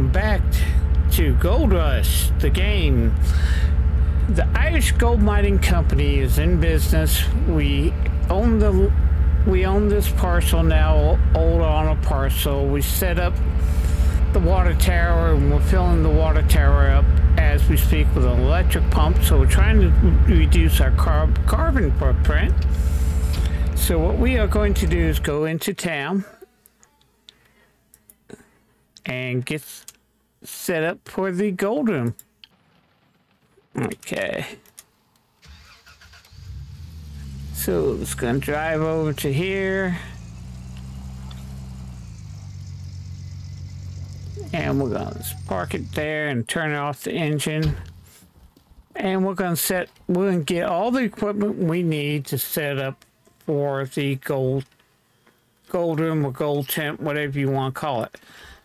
welcome back to Gold Rush, the game. The Irish Gold Mining Company is in business. We own the we own this parcel now, old on a parcel. We set up the water tower and we're filling the water tower up as we speak with an electric pump. So we're trying to reduce our carb carbon footprint. So what we are going to do is go into town and get set up for the gold room. Okay. So it's gonna drive over to here. And we're gonna park it there and turn off the engine. And we're gonna set, we're gonna get all the equipment we need to set up for the gold, gold room or gold tent, whatever you want to call it.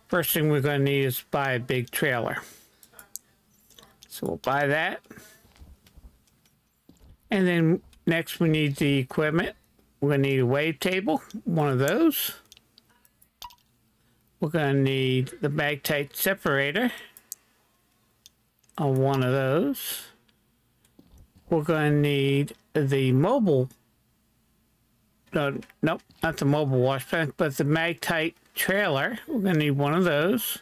First thing we're going to need is buy a big trailer. So we'll buy that. And then next we need the equipment. We're going to need a wave table, one of those. We're going to need the Magtite separator on one of those. We're going to need the mobile, no, nope, not the mobile wash plant, but the Magtite trailer. We're going to need one of those.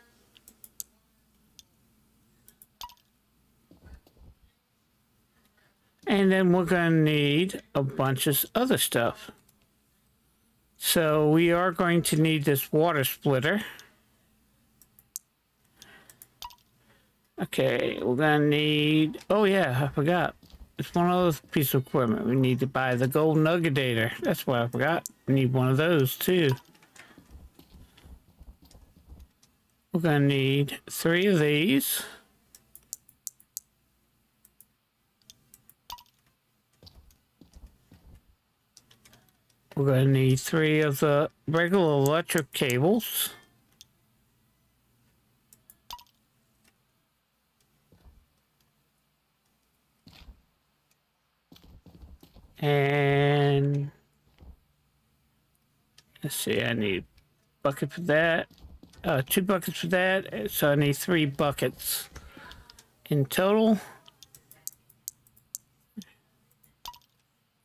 And then we're going to need a bunch of other stuff. So we are going to need this water splitter. Okay, we're going to need... Oh yeah, I forgot. It's one of those pieces of equipment. We need to buy the gold nuggetator. That's what I forgot. We need one of those too. We're going to need three of these. We're going to need three of the regular electric cables. And let's see, I need bucket for that uh, two buckets for that, so I need three buckets in total.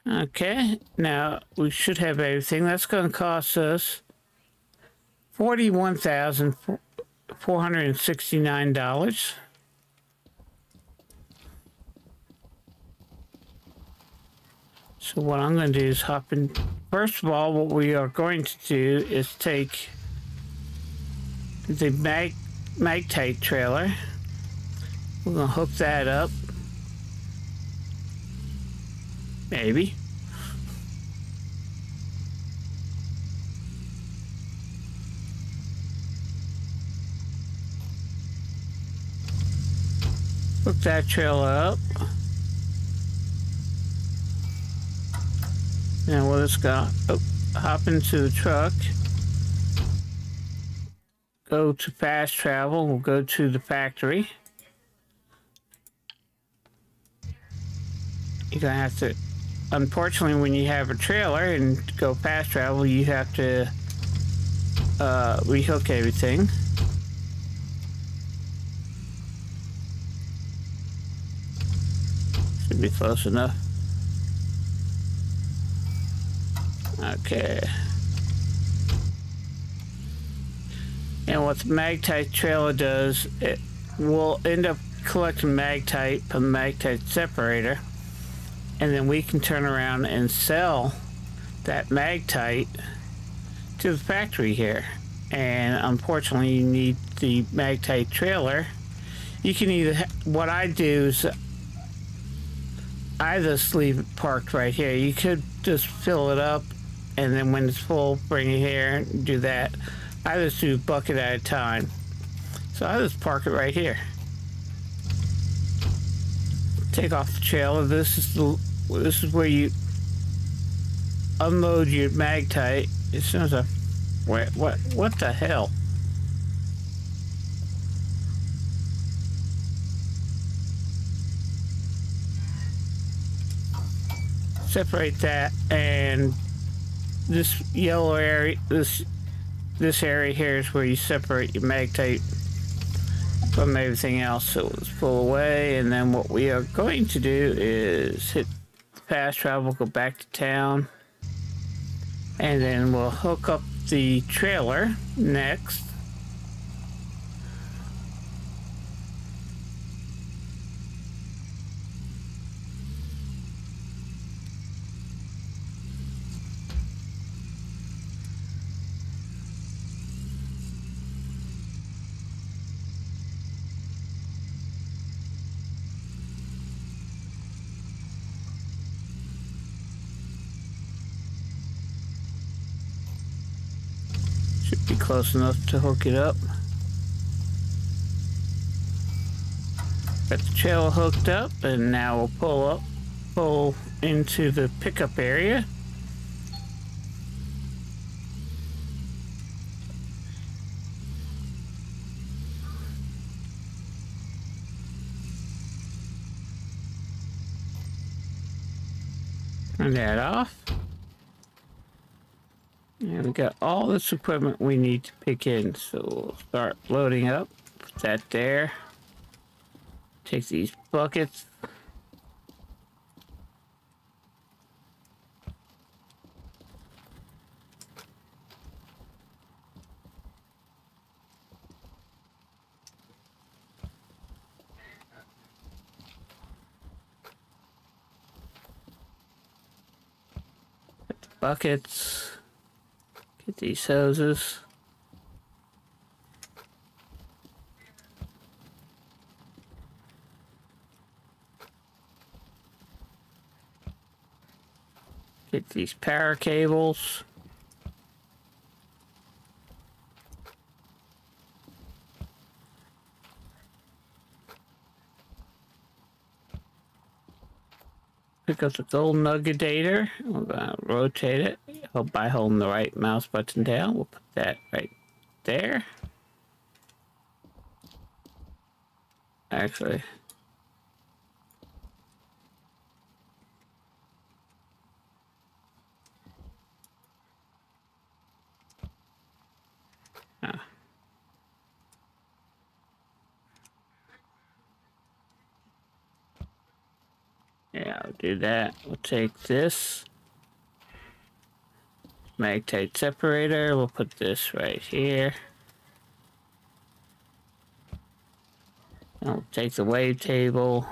Okay, now we should have everything. That's going to cost us $41,469. So what I'm going to do is hop in. First of all, what we are going to do is take the mag Magtite trailer. We're gonna hook that up. Maybe. Hook that trailer up. Now we'll just go oh, hop into the truck go to fast travel. We'll go to the factory. You're gonna have to, unfortunately, when you have a trailer and go fast travel, you have to uh, rehook everything. Should be close enough. Okay. And what the Magtite trailer does, it will end up collecting Magtite from Magtite separator. And then we can turn around and sell that Magtite to the factory here. And unfortunately, you need the Magtite trailer. You can either, what I do is I just leave it parked right here. You could just fill it up and then when it's full, bring it here and do that. I just do a bucket at a time. So I just park it right here. Take off the trailer. This is the this is where you unload your Magtite as soon as I what what what the hell? Separate that and this yellow area this this area here is where you separate your mag tape from everything else. So let's pull away, and then what we are going to do is hit fast travel, go back to town, and then we'll hook up the trailer next. Close enough to hook it up. Got the trailer hooked up and now we'll pull up, pull into the pickup area. Turn that off. And we got all this equipment we need to pick in. So we'll start loading up. Put that there. Take these buckets. buckets. Get these hoses. Get these power cables. pick up the gold nuggetator. We're gonna uh, rotate it by holding the right mouse button down. We'll put that right there. Actually. Ah. Yeah, I'll do that. We'll take this Magtite separator. We'll put this right here. And we'll take the wavetable.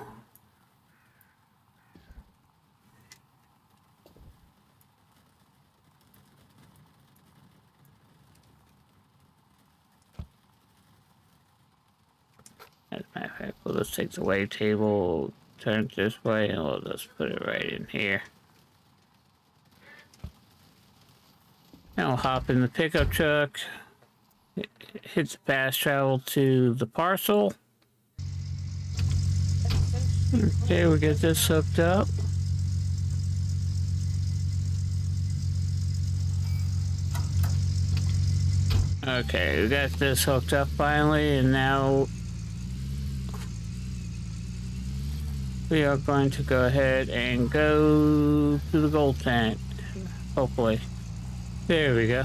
As a matter of fact, we'll just take the wavetable turn it this way and we'll just put it right in here. Now we'll hop in the pickup truck, hit the fast travel to the parcel. Okay, we get this hooked up. Okay, we got this hooked up finally, and now we are going to go ahead and go to the gold tank, hopefully. There we go.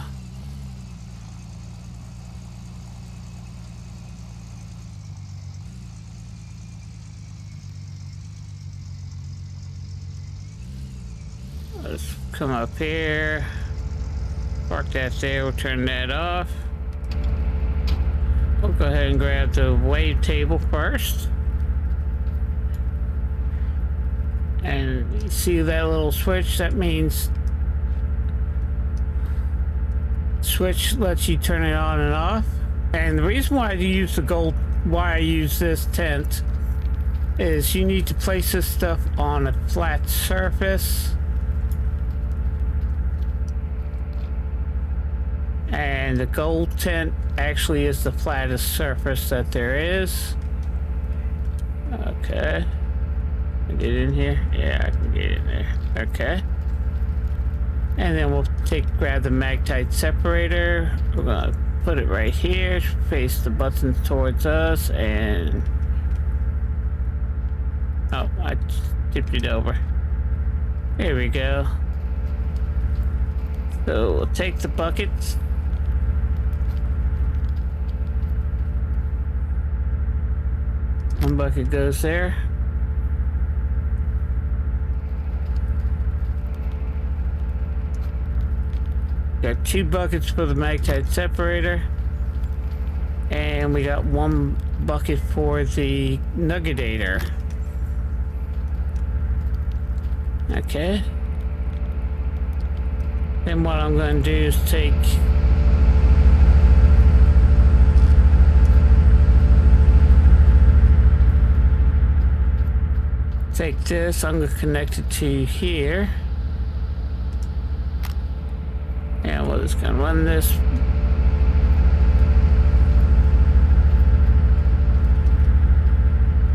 Let's come up here. Park that there, we'll turn that off. We'll go ahead and grab the wave table first. And see that little switch? That means switch lets you turn it on and off. And the reason why I use the gold, why I use this tent, is you need to place this stuff on a flat surface. And the gold tent actually is the flattest surface that there is. Okay get in here? Yeah, I can get in there. Okay. And then we'll take grab the Magtite separator. We're gonna put it right here, face the buttons towards us, and... Oh, I tipped it over. Here we go. So we'll take the buckets. One bucket goes there. Got two buckets for the magnetite separator. And we got one bucket for the nuggetator. Okay. Then what I'm going to do is take take this, I'm going to connect it to here. We're going to run this.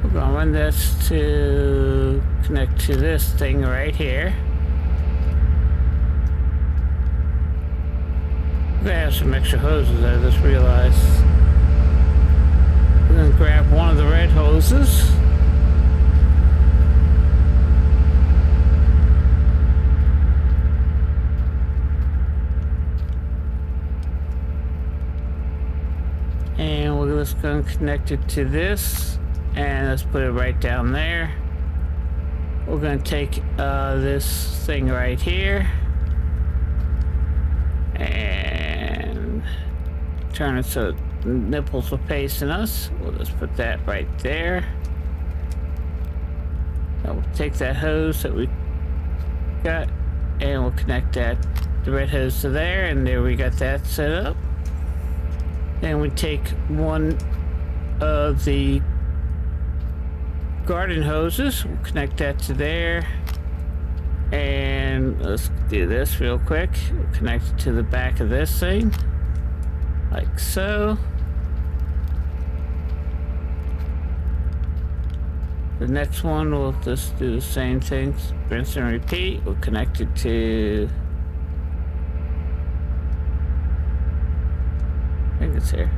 We're to run this to connect to this thing right here. We have some extra hoses, I just realized. We're to grab one of the red hoses. And we're just going to connect it to this. And let's put it right down there. We're going to take uh, this thing right here. And turn it so the nipples are facing us. We'll just put that right there. And we'll take that hose that we got and we'll connect that the red hose to there and there we got that set up. Then we take one of the garden hoses, we'll connect that to there. And let's do this real quick. We'll connect it to the back of this thing, like so. The next one, we'll just do the same thing, rinse and repeat. We'll connect it to It's here.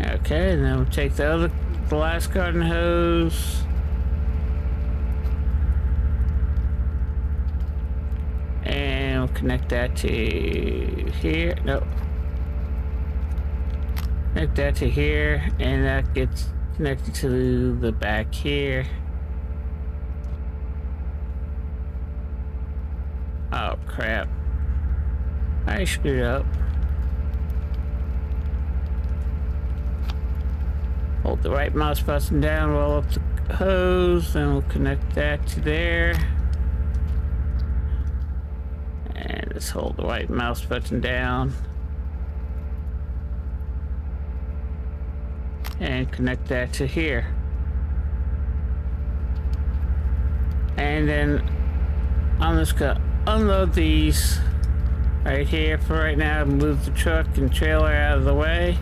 Okay, and then we'll take the other, the last garden hose. And we'll connect that to here. Nope. Connect that to here, and that gets connected to the back here. Oh, crap. I screwed up. Hold the right mouse button down, roll up the hose, then we'll connect that to there. And just hold the right mouse button down. And connect that to here. And then on this gonna unload these right here for right now. Move the truck and trailer out of the way.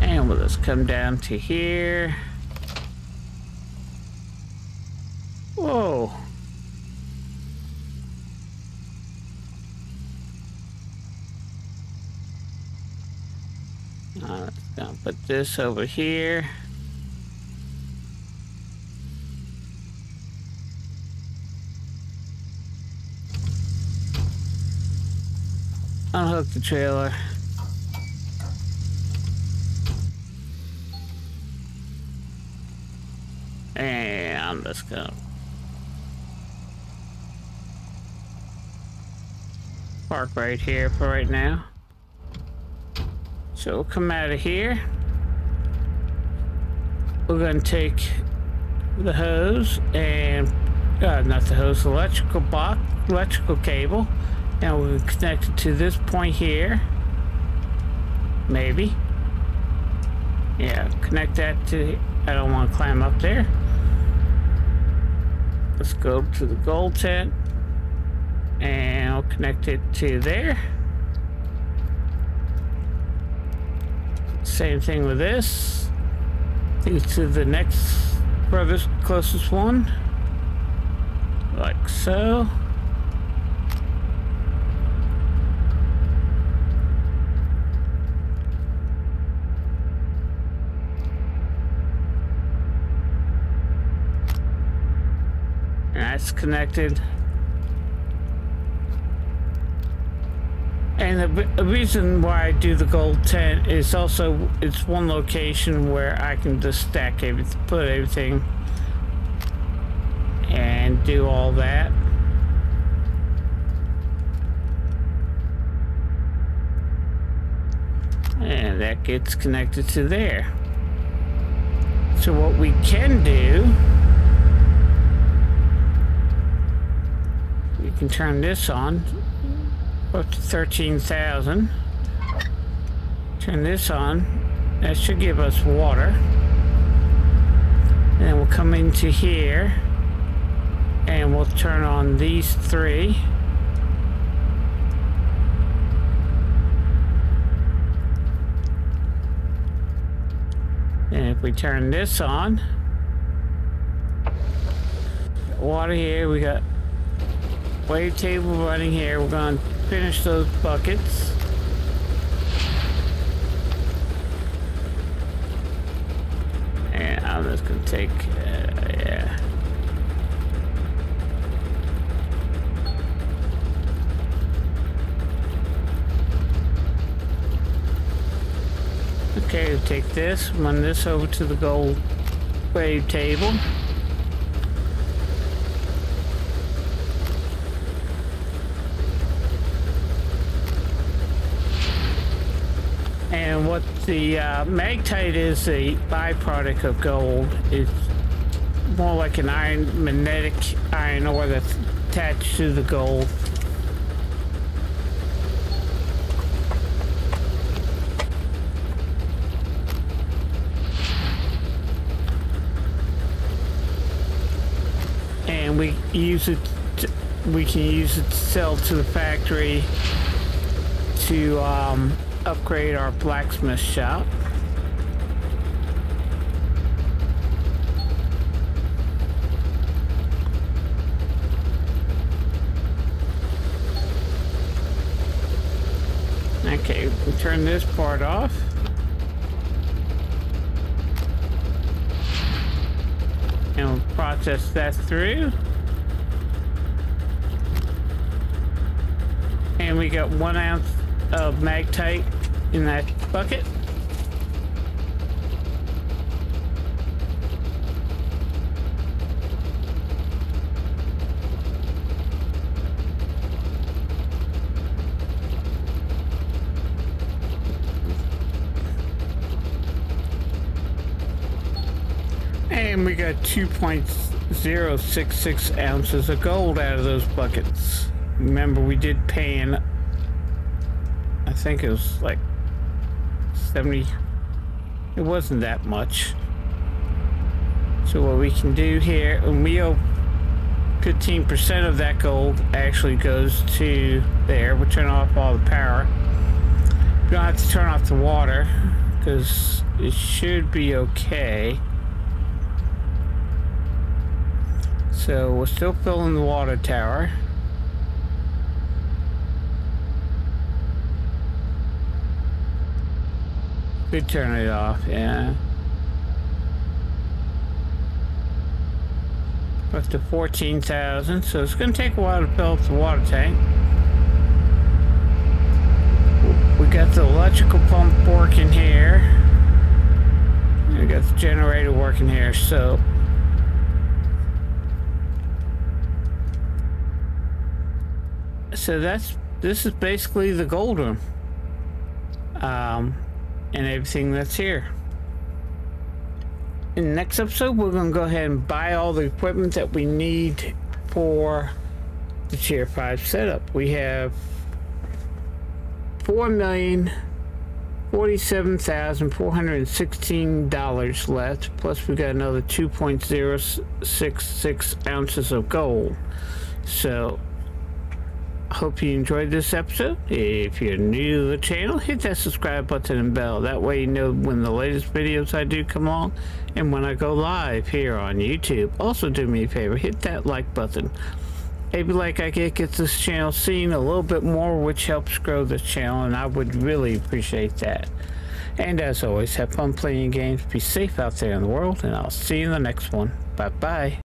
And we'll just come down to here. Uh, gonna put this over here. Unhook the trailer. And I'm just gonna park right here for right now. So we'll come out of here. We're going to take the hose and, uh, not the hose, electrical box, electrical cable, and we'll connect it to this point here. Maybe. Yeah, connect that to, I don't want to climb up there. Let's go to the gold tent and I'll connect it to there. Same thing with this. These to the next furthest closest one. Like so. That's connected. And the, reason why I do the gold tent is also it's one location where I can just stack everything, put everything, and do all that. And that gets connected to there. So what we can do, we can turn this on up to 13,000. Turn this on. That should give us water. And then we'll come into here and we'll turn on these three. And if we turn this on, water here, we got wave table running here. We're going to finish those buckets. And I'm just to take, uh, yeah. Okay, take this, run this over to the gold wave table. And what the uh, magnetite is a byproduct of gold. It's more like an iron, magnetic iron ore that's attached to the gold. And we use it, to, we can use it to sell to the factory to um, upgrade our blacksmith shop. Okay, we turn this part off. And we'll process that through. And we got one ounce of magnetite in that bucket. And we got 2.066 ounces of gold out of those buckets. Remember, we did pan I think it was like 70. It wasn't that much. So what we can do here, and we owe 15% of that gold actually goes to there. We'll turn off all the power. We don't have to turn off the water because it should be okay. So we're still filling the water tower. We turn it off, yeah. Up to 14,000, so it's going to take a while to fill up the water tank. We got the electrical pump working here. We got the generator working here, so... So that's, this is basically the gold room. Um, and everything that's here. In the next episode, we're going to go ahead and buy all the equipment that we need for the Tier 5 setup. We have four million forty-seven thousand four hundred sixteen dollars left. Plus, we got another two point zero six six ounces of gold. So hope you enjoyed this episode. If you're new to the channel, hit that subscribe button and bell. That way you know when the latest videos I do come on and when I go live here on YouTube. Also do me a favor, hit that like button. Maybe like I get gets this channel seen a little bit more, which helps grow the channel, and I would really appreciate that. And as always, have fun playing games, be safe out there in the world, and I'll see you in the next one. Bye-bye.